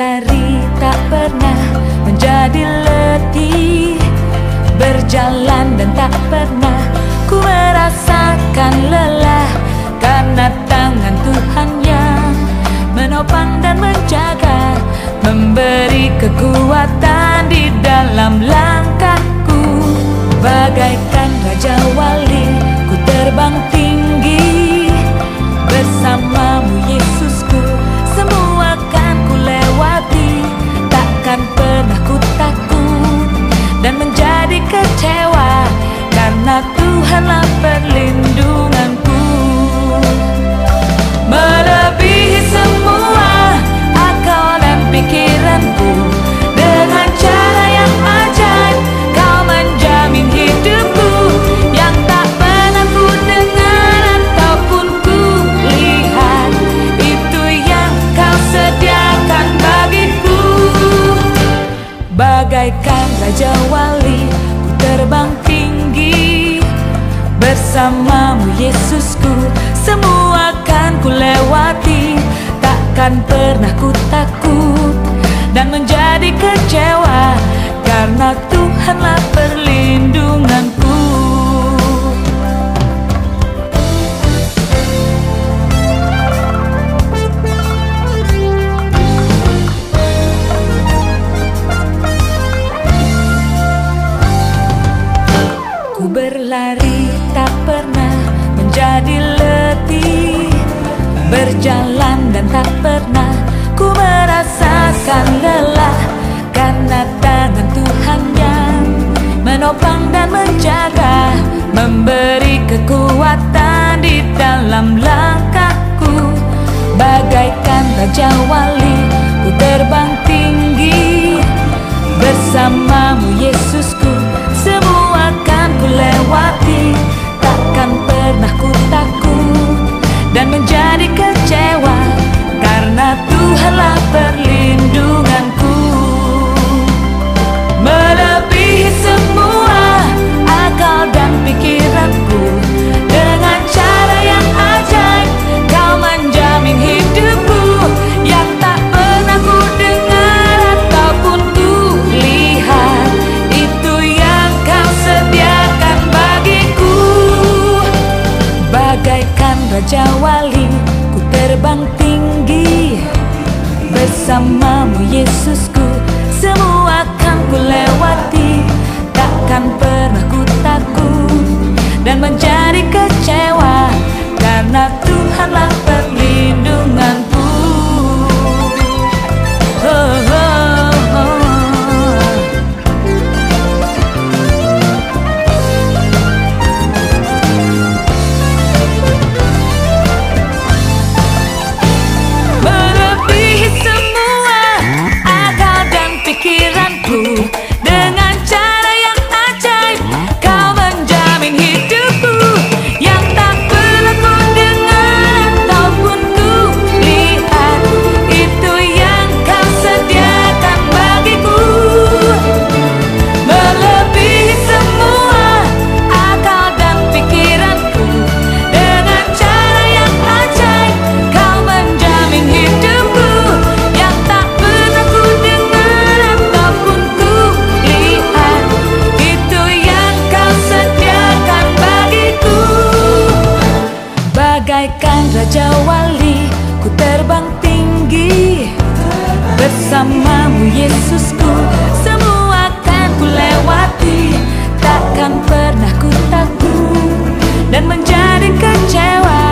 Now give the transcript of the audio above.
berlari tak pernah menjadi letih. Berjalan dan tak pernah ku merasakan lelah. Karena tangan Tuhan yang menopang dan menjaga Tuhanlah perlindunganku. Melebihi semua akal dan pikiranku. Dengan cara yang ajaib kau menjamin hidupku Yang tak pernah ku dengar ataupun ku lihat. Itu yang kau sediakan bagiku. Bagaikan Raja Wali ku terbang tinggi Bersamamu Yesusku. Semua akan ku lewati Takkan pernah ku takut dan menjadi kecewa Karena Tuhanlah perlindunganku Berjalan dan tak pernah ku merasakan lelah Karena tangan Tuhan yang menopang dan menjaga Memberi kekuatan di dalam langkahku. Bagaikan Raja Wali ku terbang tinggi Bersamamu Raja Wali ku terbang tinggi. Bersamamu Yesusku semua akan ku lewati Takkan pernah ku takut dan menjadi kecewa Karena Tuhanlah Bagaikan Raja Wali Ku terbang tinggi. Bersamamu Yesusku Semua akan ku lewati Takkan pernah ku takut Dan menjadi kecewa